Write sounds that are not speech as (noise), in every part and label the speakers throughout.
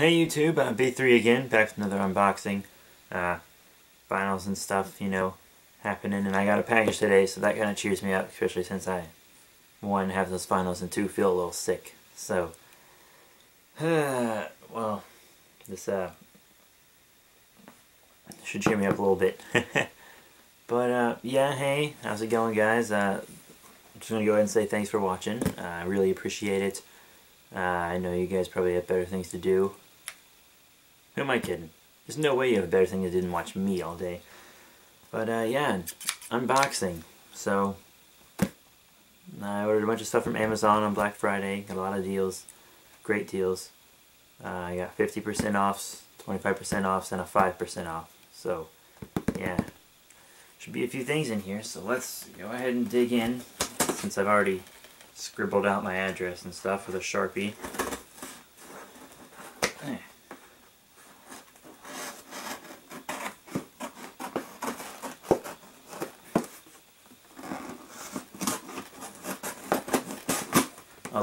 Speaker 1: Hey YouTube, uh, B3 again, back with another unboxing. Uh, finals and stuff, you know, happening, and I got a package today, so that kind of cheers me up, especially since I, one, have those finals, and two, feel a little sick. So, uh, (sighs) well, this uh, should cheer me up a little bit. (laughs) but, uh, yeah, hey, how's it going, guys? Uh, I'm just going to go ahead and say thanks for watching. Uh, I really appreciate it. Uh, I know you guys probably have better things to do. Who am I kidding? There's no way you have a better thing to do than watch me all day. But uh, yeah, unboxing. So I ordered a bunch of stuff from Amazon on Black Friday. Got a lot of deals, great deals. Uh, I got 50% offs, 25% offs, and a 5% off. So yeah, should be a few things in here. So let's go ahead and dig in since I've already scribbled out my address and stuff with a Sharpie.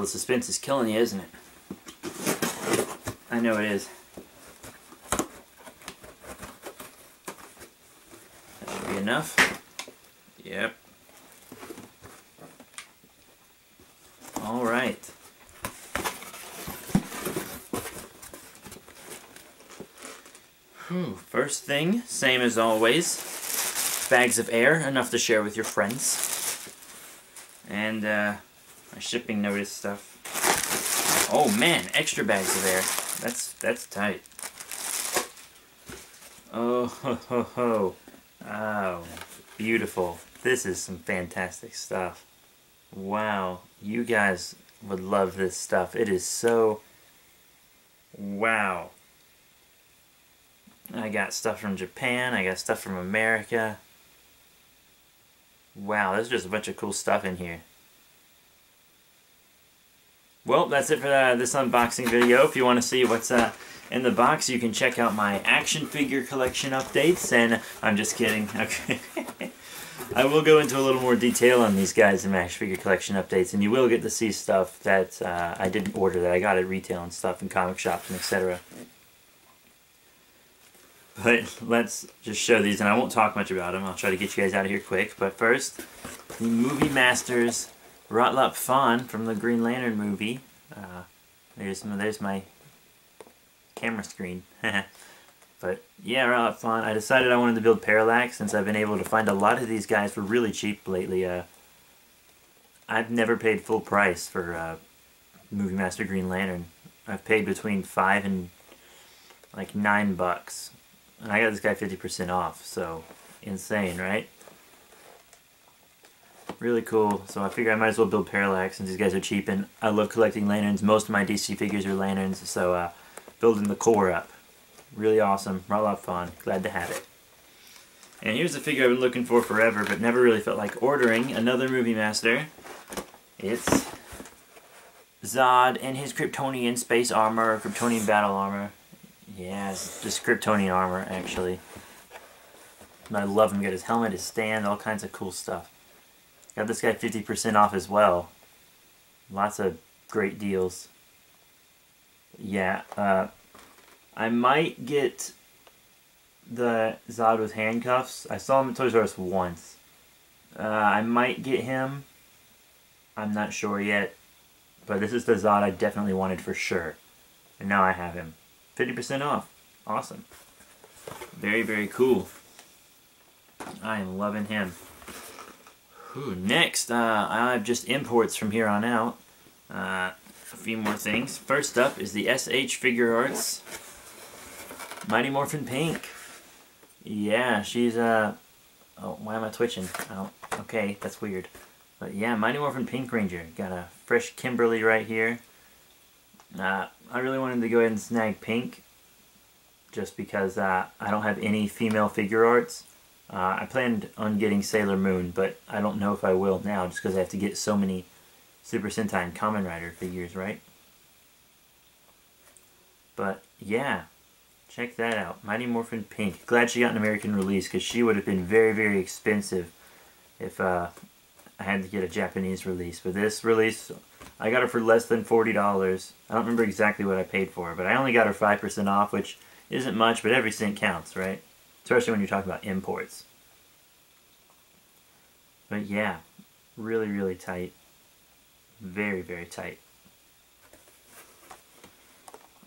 Speaker 1: The suspense is killing you, isn't it? I know it is. That should be enough. Yep. All right. Whew. First thing, same as always, bags of air, enough to share with your friends. And uh, shipping notice stuff. Oh man, extra bags of air. That's that's tight. Oh (laughs) ho ho ho. Oh, beautiful. This is some fantastic stuff. Wow, you guys would love this stuff. It is so wow. I got stuff from Japan, I got stuff from America. Wow, there's just a bunch of cool stuff in here. Well, that's it for uh, this unboxing video. If you want to see what's uh, in the box, you can check out my action figure collection updates. And I'm just kidding. (laughs) Okay. I will go into a little more detail on these guys in my action figure collection updates, and you will get to see stuff that uh, I didn't order that I got at retail and stuff in comic shops and etc. But (laughs) let's just show these, and I won't talk much about them. I'll try to get you guys out of here quick. But first, the Movie Masters Rot Lop Fan from the Green Lantern movie. Uh, there's my, there's my camera screen. (laughs) but yeah, Rot Lop Fan. I decided I wanted to build Parallax since I've been able to find a lot of these guys for really cheap lately. Uh, I've never paid full price for uh, Movie Master Green Lantern. I've paid between five and like nine bucks. And I got this guy 50% off, so insane, right? Really cool. So I figure I might as well build Parallax since these guys are cheap. And I love collecting lanterns. Most of my DC figures are lanterns. So uh, building the core up. Really awesome. A lot of fun. Glad to have it. And here's a figure I've been looking for forever, but never really felt like ordering. Another Movie Master. It's Zod and his Kryptonian space armor, Kryptonian battle armor. Yeah, just Kryptonian armor, actually. I love him. Get his helmet, his stand, all kinds of cool stuff. Got this guy 50% off as well. Lots of great deals. Yeah, uh, I might get the Zod with handcuffs. I saw him at Toys R Us once. Uh, I might get him. I'm not sure yet. But this is the Zod I definitely wanted for sure. And now I have him. 50% off. Awesome. Very, very cool. I am loving him. Ooh, next, uh, I have just imports from here on out. Uh, a few more things. First up is the SH Figuarts Mighty Morphin Pink. Yeah, she's, uh... Oh, why am I twitching? Oh, okay, that's weird. But yeah, Mighty Morphin Pink Ranger. Got a fresh Kimberly right here. Uh, I really wanted to go ahead and snag Pink. Just because uh, I don't have any female Figuarts. Uh, I planned on getting Sailor Moon, but I don't know if I will now just because I have to get so many Super Sentai and Kamen Rider figures, right? But yeah, check that out. Mighty Morphin Pink. Glad she got an American release because she would have been very, very expensive if uh, I had to get a Japanese release. But this release, I got it for less than $40. I don't remember exactly what I paid for it, but I only got her 5% off, which isn't much, but every cent counts, right? Especially when you're talking about imports. But yeah, really, really tight. Very, very tight.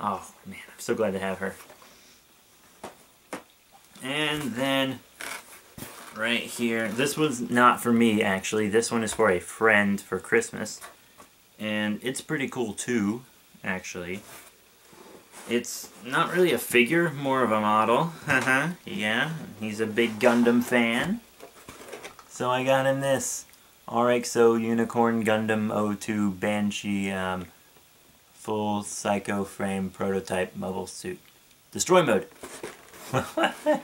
Speaker 1: Oh, man, I'm so glad to have her. And then, right here, this one's not for me, actually. This one is for a friend for Christmas. And it's pretty cool, too, actually. It's not really a figure, more of a model. (laughs) Yeah, he's a big Gundam fan. So I got him this RXO Unicorn Gundam O2 Banshee um, full psycho frame prototype mobile suit. Destroy mode. (laughs)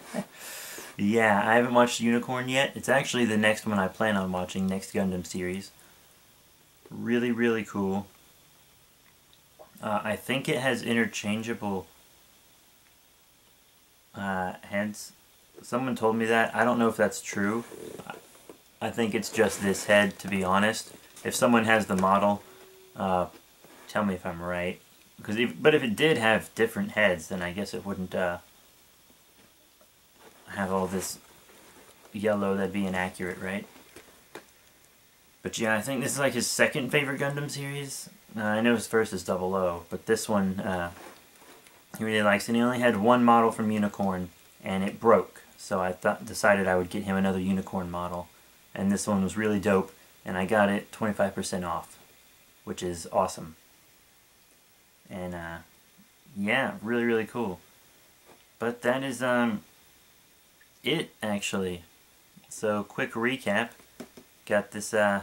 Speaker 1: yeah, I haven't watched Unicorn yet. It's actually the next one I plan on watching, next Gundam series. Really, really cool. Uh, I think it has interchangeable uh, heads. Someone told me that. I don't know if that's true. I think it's just this head, to be honest. If someone has the model, uh, tell me if I'm right. Because, if, but if it did have different heads, then I guess it wouldn't uh, have all this yellow. That'd be inaccurate, right? But yeah, I think this is like his second favorite Gundam series. Uh, I know his first is Double O, but this one uh, he really likes. And he only had one model from Unicorn, and it broke. So I thought decided I would get him another Unicorn model. And this one was really dope and I got it 25% off which is awesome. And uh, yeah really really cool. But that is um it actually. So quick recap. Got this uh,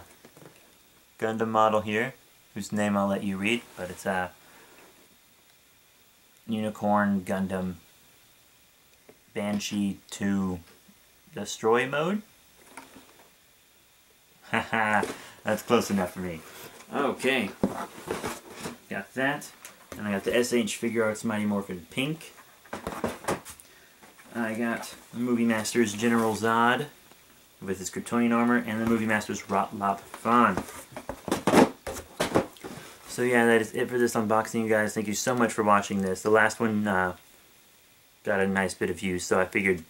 Speaker 1: Gundam model here whose name I'll let you read but it's a uh, Unicorn Gundam Banshee 2 Destroy mode (laughs) That's close enough for me. Okay. Got that. And I got the SH Figuarts Mighty Morphin Pink. I got the Movie Masters General Zod with his Kryptonian armor, and the Movie Masters Rot Lop Fan. So yeah, that is it for this unboxing, you guys. Thank you so much for watching this. The last one uh, got a nice bit of views, so I figured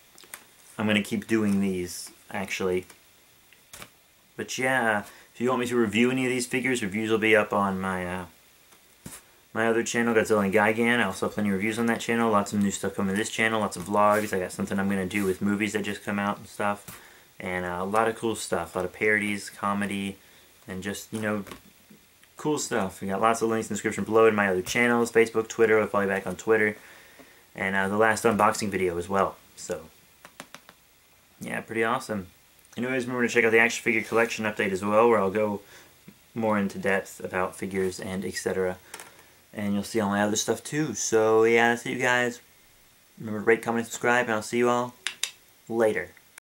Speaker 1: I'm going to keep doing these, actually. But yeah, if you want me to review any of these figures, reviews will be up on my uh, my other channel, Godzilla and Gigan. I also have plenty of reviews on that channel. Lots of new stuff coming to this channel. Lots of vlogs. I got something I'm going to do with movies that just come out and stuff. And uh, a lot of cool stuff. A lot of parodies, comedy, and just, you know, cool stuff. We got lots of links in the description below in my other channels. Facebook, Twitter. I'll follow you back on Twitter. And uh, the last unboxing video as well. So, yeah, pretty awesome. Anyways, remember to check out the action figure collection update as well, where I'll go more into depth about figures and etc. And you'll see all my other stuff too. So yeah, that's it you guys. Remember to rate, comment, subscribe, and I'll see you all later.